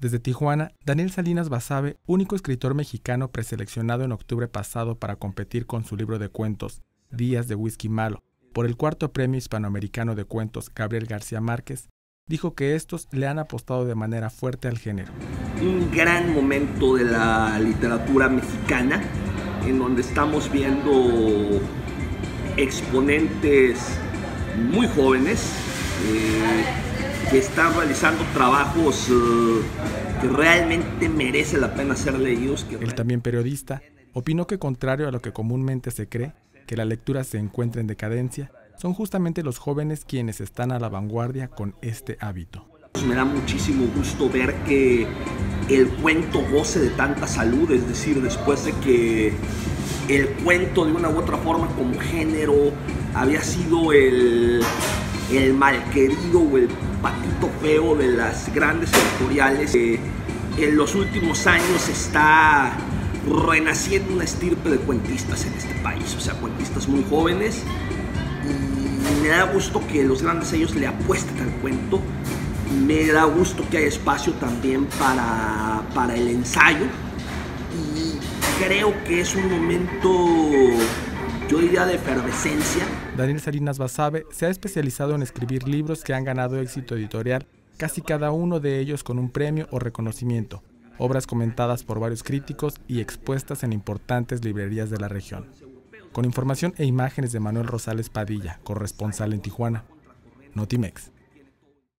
Desde Tijuana, Daniel Salinas Basabe, único escritor mexicano preseleccionado en octubre pasado para competir con su libro de cuentos, Días de Whisky Malo, por el cuarto premio hispanoamericano de cuentos Gabriel García Márquez, dijo que estos le han apostado de manera fuerte al género. Un gran momento de la literatura mexicana, en donde estamos viendo exponentes muy jóvenes eh, que están realizando trabajos eh, que realmente merece la pena ser leídos. Que El también periodista opinó que contrario a lo que comúnmente se cree, que la lectura se encuentra en decadencia, son justamente los jóvenes quienes están a la vanguardia con este hábito. Me da muchísimo gusto ver que el cuento goce de tanta salud, es decir, después de que el cuento de una u otra forma como género había sido el, el malquerido o el patito feo de las grandes editoriales, eh, en los últimos años está renaciendo una estirpe de cuentistas en este país, o sea, cuentistas muy jóvenes. Y me da gusto que los grandes sellos le apuesten al cuento. Me da gusto que haya espacio también para, para el ensayo. Y creo que es un momento, yo diría, de efervescencia. Daniel Salinas Basabe se ha especializado en escribir libros que han ganado éxito editorial, casi cada uno de ellos con un premio o reconocimiento, obras comentadas por varios críticos y expuestas en importantes librerías de la región. Con información e imágenes de Manuel Rosales Padilla, corresponsal en Tijuana, Notimex.